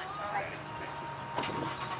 much. All right.